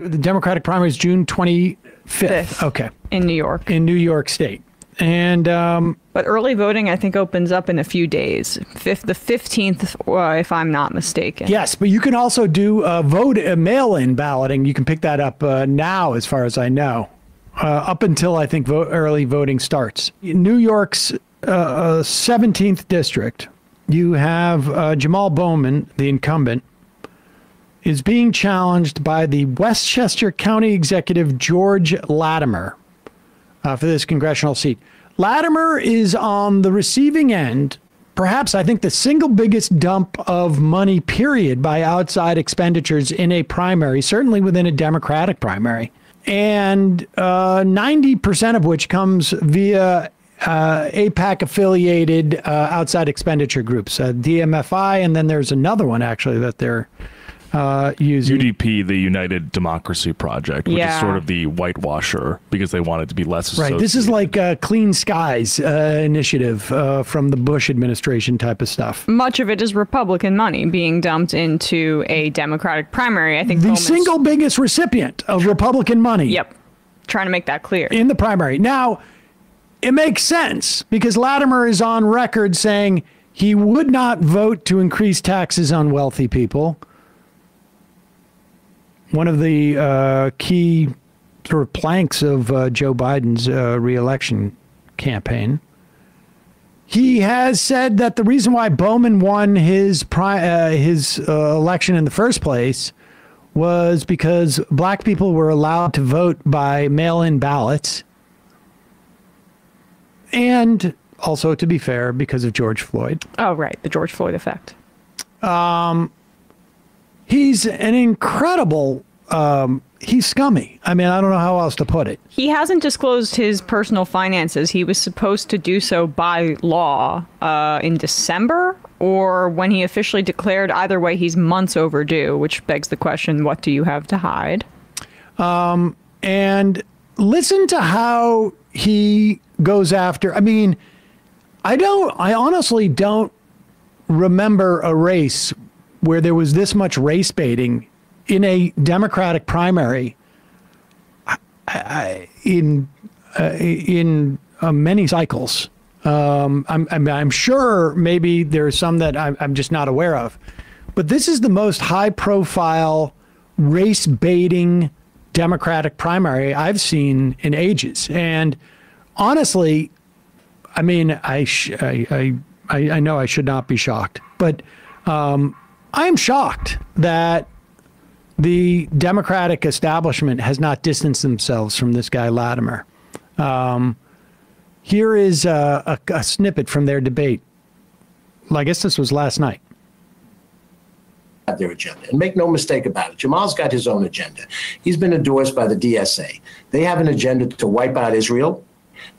The Democratic primary is June 25th. Fifth. Okay. in New York. In New York State. And um, But early voting, I think, opens up in a few days. Fifth, the fifteenth, uh, if I'm not mistaken. yes, but you can also do uh, vote uh, mail-in balloting. You can pick that up uh, now, as far as I know, uh, up until I think vote, early voting starts. In New York's uh, uh, 17th district, you have uh, Jamaal Bowman, the incumbent, is being challenged by the Westchester County Executive George Latimer uh, for this congressional seat. Latimer is on the receiving end, perhaps I think the single biggest dump of money, period, by outside expenditures in a primary, certainly within a Democratic primary. And uh, 90% of which comes via uh, AIPAC affiliated uh, outside expenditure groups, uh, DMFI, and then there's another one actually that they're uh, using. UDP, the United Democracy Project, which Yeah. is sort of the whitewasher because they want it to be less Right. This is like a Clean Skies uh, initiative uh, from the Bush administration type of stuff. Much of it is Republican money being dumped into a Democratic primary. I think The Bowman's- single biggest recipient of Republican money Yep. Trying to make that clear. in the primary. Now, it makes sense because Latimer is on record saying he would not vote to increase taxes on wealthy people. One of the uh, key sort of planks of uh, Joe Biden's uh, reelection campaign. He has said that the reason why Bowman won his pri- uh, his uh, election in the first place was because black people were allowed to vote by mail-in ballots, and also, to be fair, because of George Floyd. Oh, right. The George Floyd effect. He's an incredible. Um, he's scummy. I mean, I don't know how else to put it. He hasn't disclosed his personal finances. He was supposed to do so by law uh, in December or when he officially declared. Either way, he's months overdue, which begs the question what do you have to hide? and listen to how he goes after. I mean, I don't. I honestly don't remember a race where there was this much race baiting in a Democratic primary. In uh, in uh, many cycles. Um, I'm, I'm I'm sure maybe there's some that I'm, I'm just not aware of, but this is the most high profile race baiting Democratic primary I've seen in ages. And honestly, I mean, I, I, I I know I should not be shocked, but um, I'm shocked that the Democratic establishment has not distanced themselves from this guy Latimer. Um, here is a, a, a snippet from their debate. I guess this was last night. their agenda. And make no mistake about it, Jamaal's got his own agenda. He's been endorsed by the DSA. They have an agenda to wipe out Israel.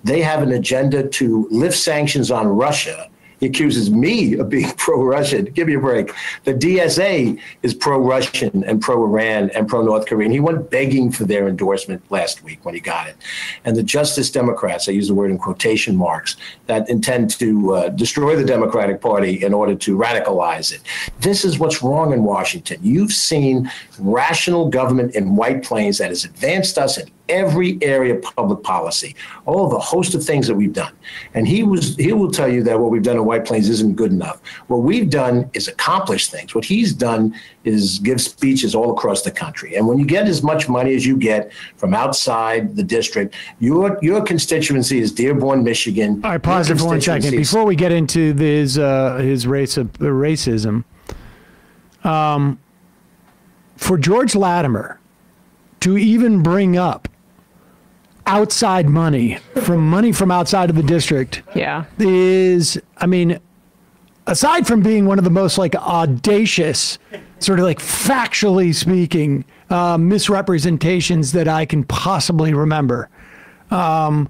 They have an agenda to lift sanctions on Russia. He accuses me of being pro-Russian. Give me a break. The DSA is pro-Russian and pro-Iran and pro-North Korean. He went begging for their endorsement last week when he got it. And the Justice Democrats, I use the word in quotation marks, that intend to uh, destroy the Democratic Party in order to radicalize it. This is what's wrong in Washington. You've seen rational government in White Plains that has advanced us in every area of public policy, all the host of things that we've done. And he was he will tell you that what we've done in White Plains isn't good enough. What we've done is accomplish things. What he's done is give speeches all across the country. And when you get as much money as you get from outside the district, your your constituency is Dearborn, Michigan. All right, pause it for one second before we get into his uh, his race of uh, racism. Um, for George Latimer to even bring up outside money from money from outside of the district Yeah. is, I mean, aside from being one of the most like audacious, sort of like factually speaking, uh, misrepresentations that I can possibly remember. Um,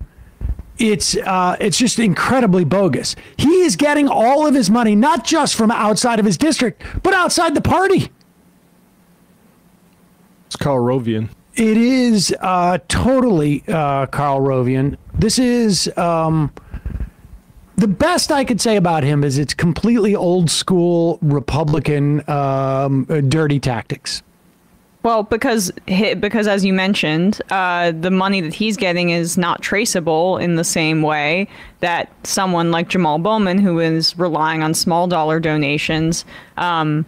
it's uh, it's just incredibly bogus. He is getting all of his money not just from outside of his district, but outside the party. It's Karl Rovian. It is uh, totally uh, Karl Rovian. This is um, the best I could say about him is it's completely old school Republican um, uh, dirty tactics. Well, because because as you mentioned, uh, the money that he's getting is not traceable in the same way that someone like Jamaal Bowman, who is relying on small dollar donations, um,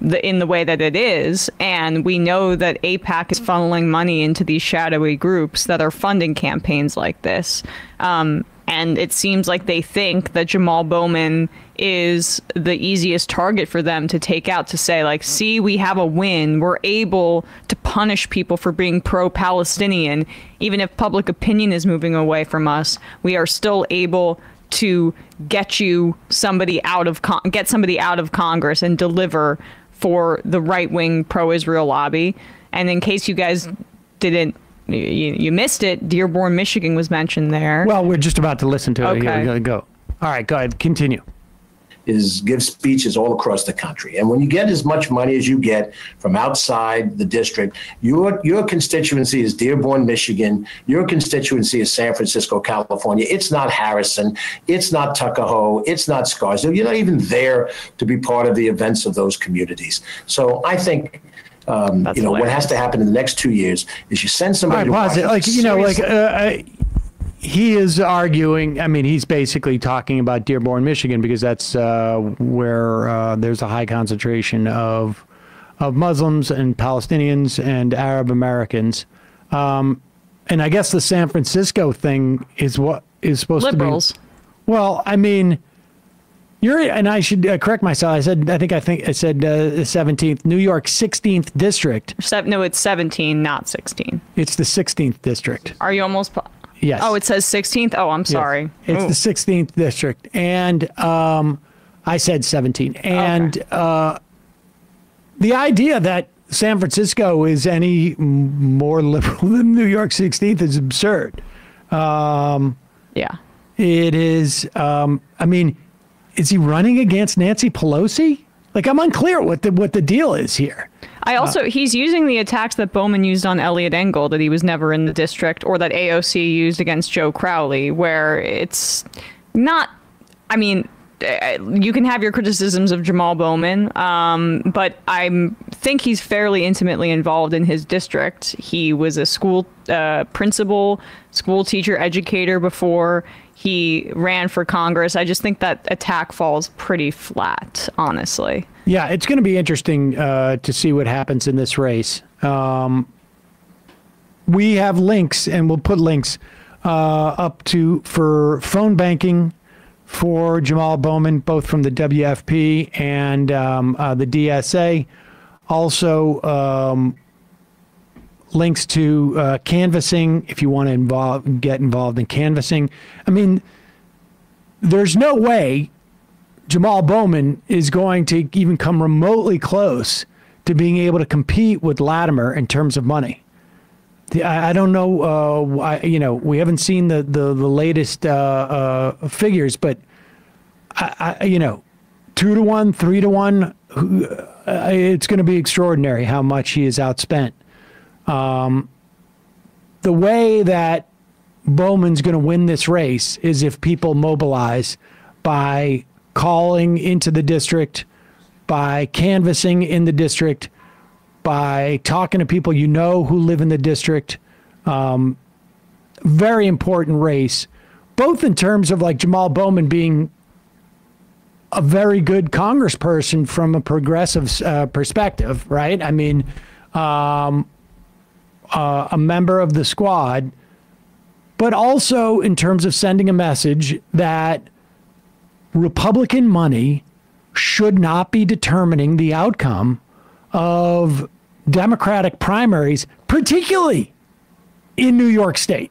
the, in the way that it is, and we know that AIPAC is funneling money into these shadowy groups that are funding campaigns like this. Um, and it seems like they think that Jamaal Bowman is the easiest target for them to take out to say like see we have a win we're able to punish people for being pro-palestinian even if public opinion is moving away from us we are still able to get you somebody out of con- get somebody out of congress and deliver for the right-wing pro-israel lobby and in case you guys didn't you, you missed it dearborn michigan was mentioned there Well, we're just about to listen to it. Okay. Go, go. All right, go ahead. Continue. Is give speeches all across the country. And when you get as much money as you get from outside the district, your your constituency is Dearborn, Michigan. Your constituency is San Francisco, California. It's not Harrison. It's not Tuckahoe. It's not Scarsdale. You're not even there to be part of the events of those communities. So I think. Um, you know what has to happen in the next two years is you send somebody right, to pause it. Like you know, like uh, uh, he is arguing. I mean, he's basically talking about Dearborn, Michigan, because that's uh, where uh, there's a high concentration of of Muslims and Palestinians and Arab Americans. Um, and I guess the San Francisco thing is what is supposed liberals to be. Well, I mean, you're and I should uh, correct myself. I said I think I think I said uh, 17th New York 16th district. Se- no it's 17 not 16 It's the 16th district. Are you almost? Yes. Oh, it says 16th. Oh, I'm Yes. sorry. It's Ooh. the 16th district, and um, I said 17. And uh, the idea that San Francisco is any more liberal than New York 16th is absurd. yeah. It is. Um, I mean, is he running against Nancy Pelosi? Like, I'm unclear what the what the deal is here. I also he's using the attacks that Bowman used on Eliot Engel that he was never in the district, or that AOC used against Joe Crowley, where it's not. I mean, uh, you can have your criticisms of Jamaal Bowman, um, but I think he's fairly intimately involved in his district. He was a school uh, principal, school teacher, educator before he ran for Congress. I just think that attack falls pretty flat, honestly. Yeah, it's going to be interesting uh, to see what happens in this race. Um, we have links, and we'll put links uh, up to for phone banking for Jamaal Bowman, both from the WFP and um, uh, the DSA. Also, um, links to uh, canvassing if you want to involve get involved in canvassing. I mean, there's no way Jamaal Bowman is going to even come remotely close to being able to compete with Latimer in terms of money. I, I don't know. Uh, why, you know, we haven't seen the the, the latest uh, uh, figures, but I, I, you know, two to one, three to one. Uh, it's going to be extraordinary how much he is outspent. Um, the way that Bowman's going to win this race is if people mobilize by calling into the district, by canvassing in the district, by talking to people you know who live in the district. Um, very important race, both in terms of like Jamaal Bowman being a very good congressperson from a progressive uh, perspective, right? I mean, um, uh, a member of the squad, but also in terms of sending a message that Republican money should not be determining the outcome of Democratic primaries, particularly in New York State.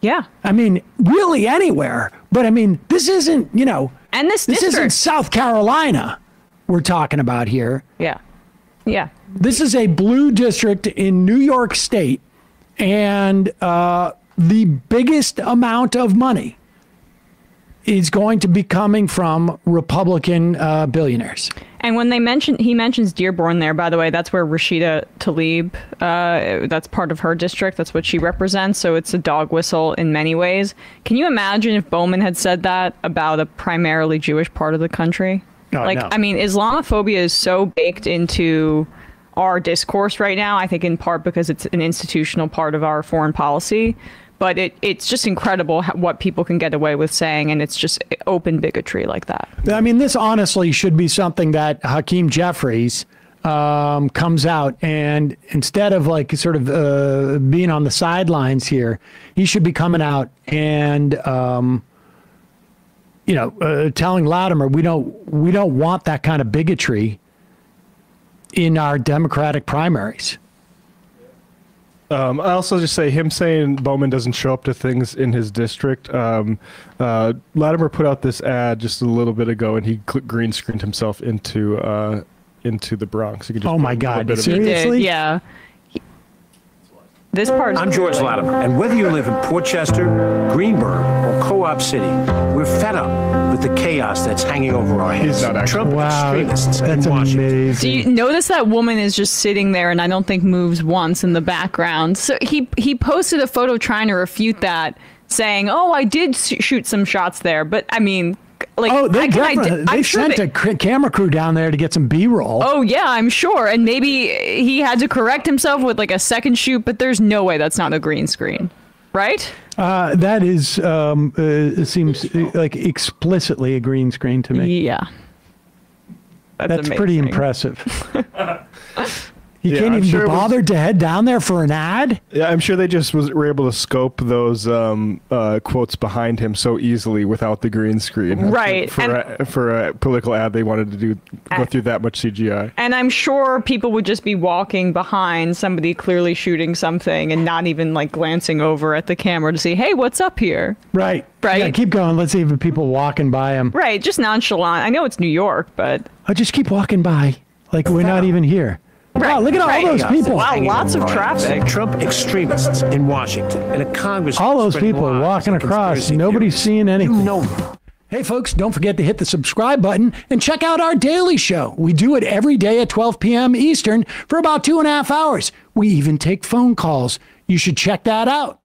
Yeah. I mean, really anywhere. But I mean, this isn't, you know, And this this isn't. South Carolina we're talking about here. Yeah. Yeah. This is a blue district in New York State, and uh, the biggest amount of money is going to be coming from Republican uh, billionaires. And when they mention, he mentions Dearborn there, by the way, that's where Rashida Tlaib, uh, that's part of her district. That's what she represents. So it's a dog whistle in many ways. Can you imagine if Bowman had said that about a primarily Jewish part of the country? Oh, like, no. I mean, Islamophobia is so baked into our discourse right now. I think in part because it's an institutional part of our foreign policy. But it, it's just incredible what people can get away with saying, and it's just open bigotry like that. I mean, this honestly should be something that Hakeem Jeffries um, comes out and instead of like sort of uh, being on the sidelines here, he should be coming out and um, you know uh, telling Latimer we don't we don't want that kind of bigotry in our Democratic primaries. Um, I also just say him saying Bowman doesn't show up to things in his district. Um, uh, Latimer put out this ad just a little bit ago, and he cl- green screened himself into uh, into the Bronx. You just Oh my God, bit did, Seriously? yeah. He- This part. I'm George Latimer, and whether you live in Port Chester, Greenburgh, or Co-op City, we're fed up with the chaos that's hanging over our heads. He's not actually- Trump Wow, extremists that's in Washington. amazing. Do you notice that woman is just sitting there and I don't think moves once in the background? So he he posted a photo trying to refute that, saying, "Oh, I did sh- shoot some shots there," but I mean, like, Oh, they definitely they sure sent they- a cr- camera crew down there to get some B-roll. Oh yeah, I'm sure, and maybe he had to correct himself with like a second shoot, but there's no way that's not a green screen, right? Uh, that is um, uh, it seems like explicitly a green screen to me. Yeah. That's pretty impressive. You Yeah, can't I'm even sure it be was- bothered to head down there for an ad. Yeah, I'm sure they just was, were able to scope those um, uh, quotes behind him so easily without the green screen. Right, For, and- a, for a political ad, they wanted to do go through that much CGI. And I'm sure people would just be walking behind somebody clearly shooting something and not even like glancing over at the camera to see, hey, what's up here? Right. Right. Yeah, keep going. Let's see if people walking by him. Right, just nonchalant. I know it's New York, but Oh, just keep walking by like we're not even here. Wow, look at right. all those people. Wow, lots of our heads. traffic. Trump extremists in Washington and a Congress. All those people lies walking across. Nobody's theories. seeing anything. You know. Hey, folks, don't forget to hit the subscribe button and check out our daily show. We do it every day at 12 p.m. Eastern for about two and a half hours. We even take phone calls. You should check that out.